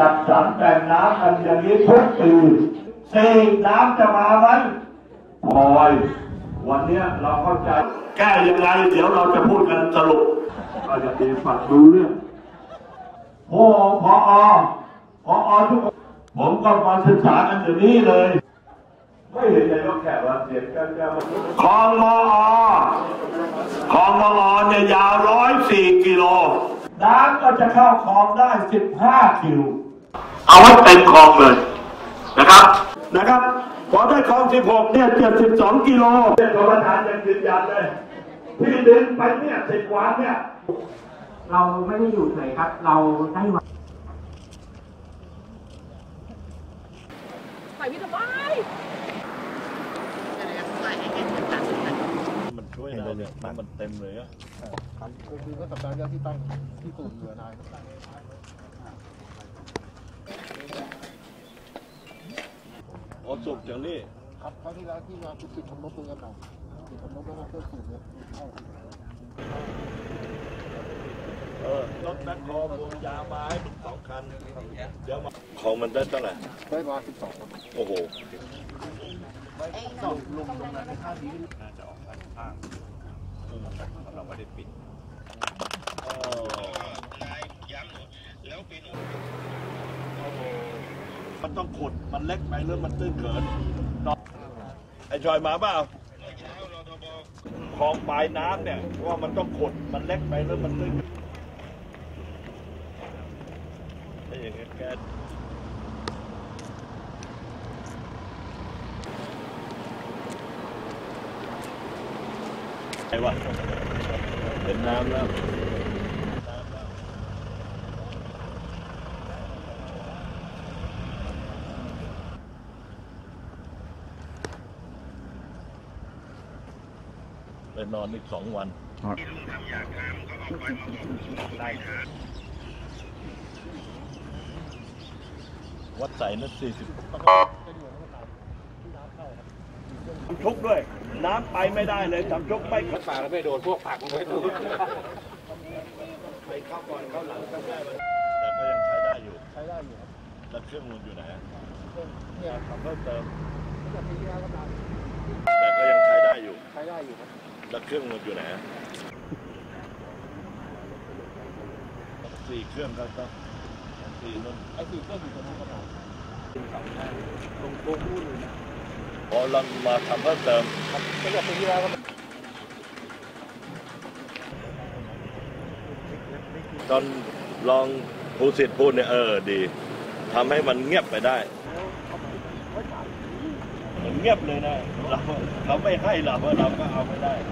จัดสรรแบ่งน้ำกันอย่างนี้ทุกปีสี่น้ำจะมาไหมพลอยวันนี้เราเข้าใจ แก้ยังไง เดี๋ยวเราจะพูดกันสรุปก็จะดีฝักดูเรื่องโอ้พอพอทุกคนผมก็มาศึกษากันอยู่นี้เลย ไม่เห็นนายกแขกว่าเสียงกันจะคลองมอคลองมอเนี่ยยาวร้อยสี่กิโลน้ำก็จะเข้าคลองได้สิบห้าคิว เอาไว้เต็มคลองเลยนะครับนะครับพอได้คลองสิบหกเนี่ยเจ็ดสิบสองกิโลเนี่ยกรรมฐานยังยืนยันเลยที่ดึงไปเนี่ยสิบวันเนี่ย เราไม่ได้อยู่เฉยครับ เราได้วางใส่พี่ทำไมมันช่วยเราเนี่ยน้ำมันเต็มเลยอะครับก็คือเมื่อสัปดาห์ที่แล้วที่ตั้งที่ตูนเรือนายครับ อ๋อสุกจากนี่ครับคราวที่แล้วที่มาคือปิดทำนบตรงกันหน่อยปิดทำนบแล้วก็เพิ่มสูงเนี่ยเข้าเออรถแบ็คโฮลพวงยาไม้สองคันเดี๋ยวมาของมันได้เท่าไหร่ได้มาสิบสองครับโอ้โหเออ มันต้องขุด มันเล็กไปหรือมันตื้นเกินไอ้ชอยมาเปล่าคลองปลายน้ำเนี่ยว่ามันต้องขุด มันเล็กไปหรือมันตื้นไอ้อย่างเงี้ยแกไอ้วะเห็นน้ำแล้ว ไปนอนอีกสองวันวัดใส่นั่นสี่สิบทุกด้วย น้ำไปไม่ได้เลยทำทุกไม่ปากแล้วไม่โดนพวกผักไม่โดนไปเข้าก่อนเข้าหลังก็ได้แต่ก็ยังใช้ได้อยู่ใช้ได้อยู่ครับแล้วเครื่องมืออยู่ไหนอะเนี่ยครับเพิ่มเติม ใช้ได้อยู่ใช้ได้อยู่ครับแล้วเครื่องมืออยู่ไหนอะสี่เครื่องก็ต้องสี่นู่นไอ้สี่ก็อยู่ตรงนี้ก็ตามตรงตรงนู้นเลยนะอ๋อเรามาทำเพิ่มเติมครับตั้งแต่ปีที่แล้วก็ตอนลองภูสิทธิ์พูดเนี่ยเออดีทำให้มันเงียบไปได้มันเงียบเลยนะเราเราไม่ให้เราเราก็เอาไม่ได้ค